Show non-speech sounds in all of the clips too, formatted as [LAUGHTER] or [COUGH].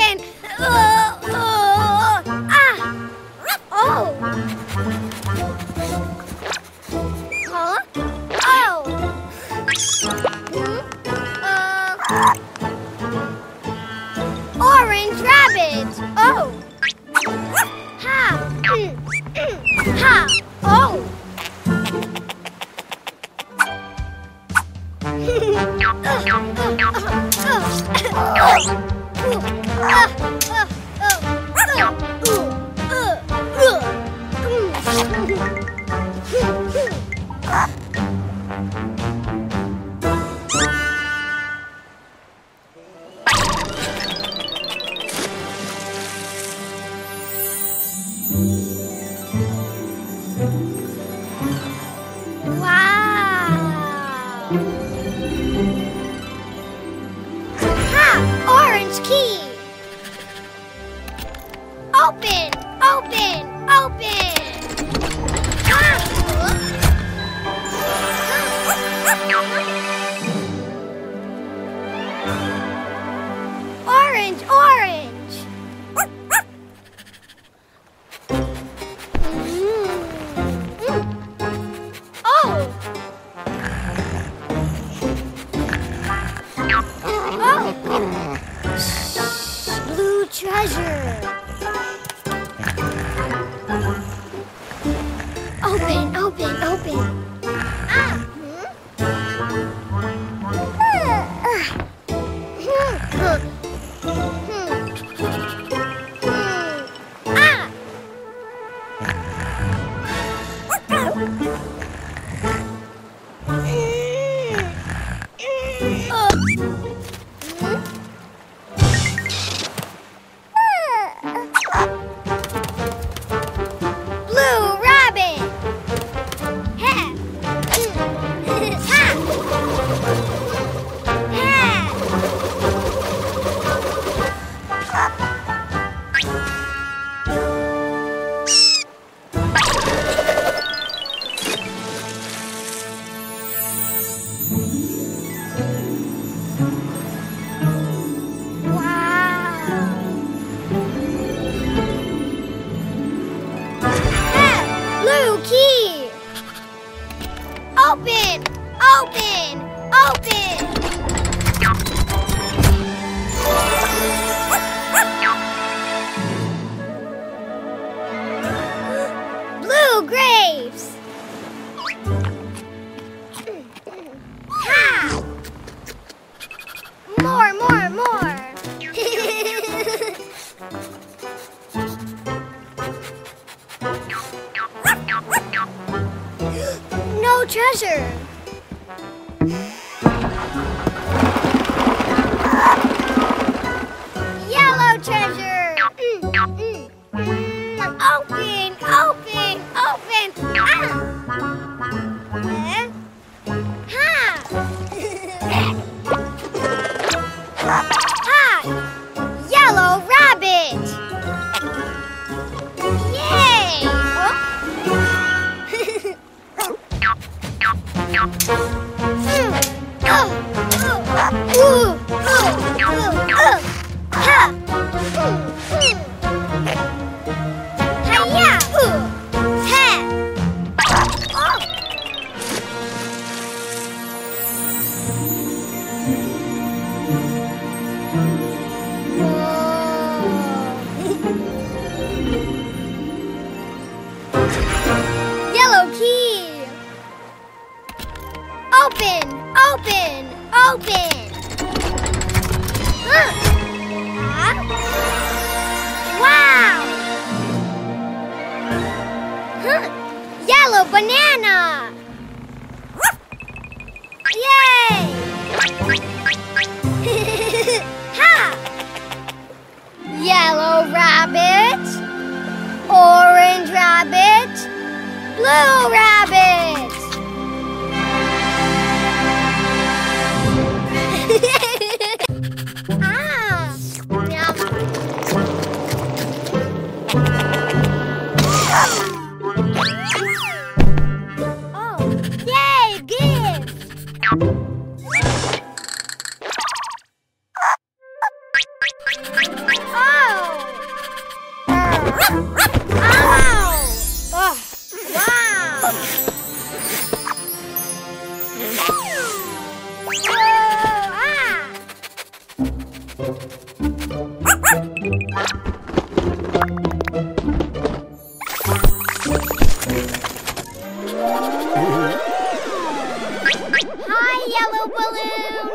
seven. open! Open, open, open. Oh! Open! Open! Open! Look! Uh, wow! Huh. Yellow banana! Yay! [LAUGHS] ha! Yellow rabbit, orange rabbit, blue rabbit. Hi, yellow balloon!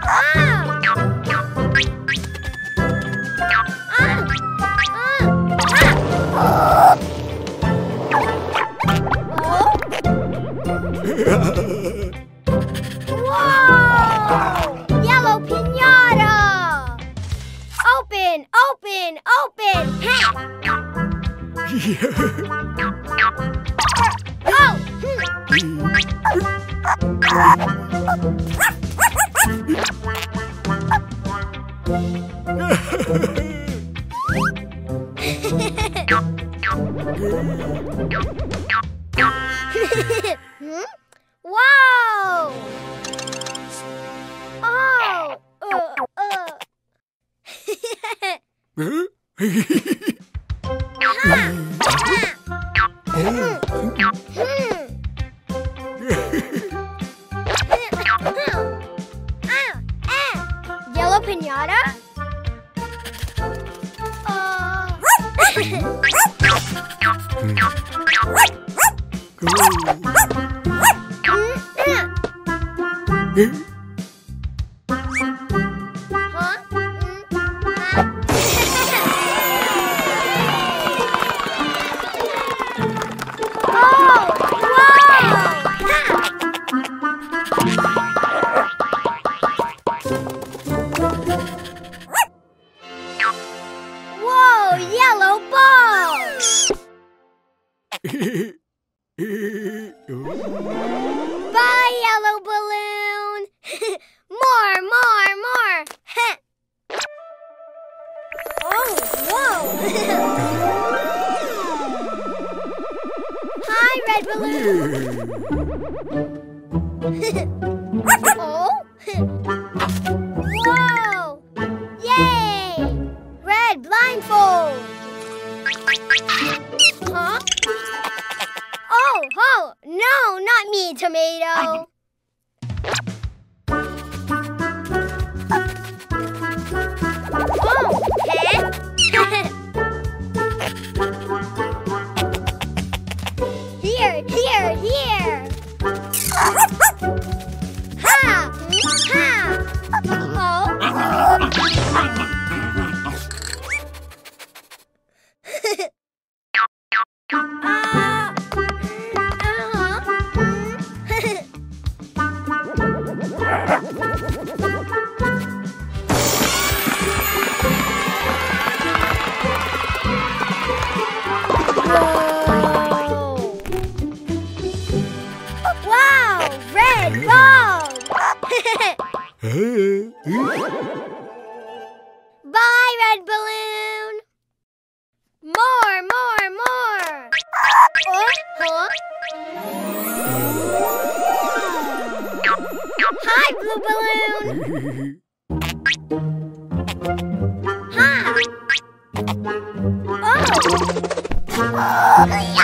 ah! Ah! Ah! Whoa! Yellow pinata! Open, open, open! Yeah. [LAUGHS] [LAUGHS] hmm? Huh? [LAUGHS] Hi, red balloon! oh? [LAUGHS] whoa! Yay! Red blindfold! Huh? Oh, oh, no, not me, tomato. Oh. Hi, blue balloon! [LAUGHS] Hi! Oh! oh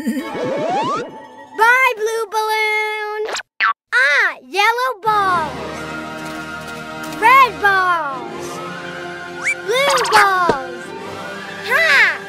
Bye, Blue Balloon! Ah, yellow balls! Red balls! Blue balls! Ha!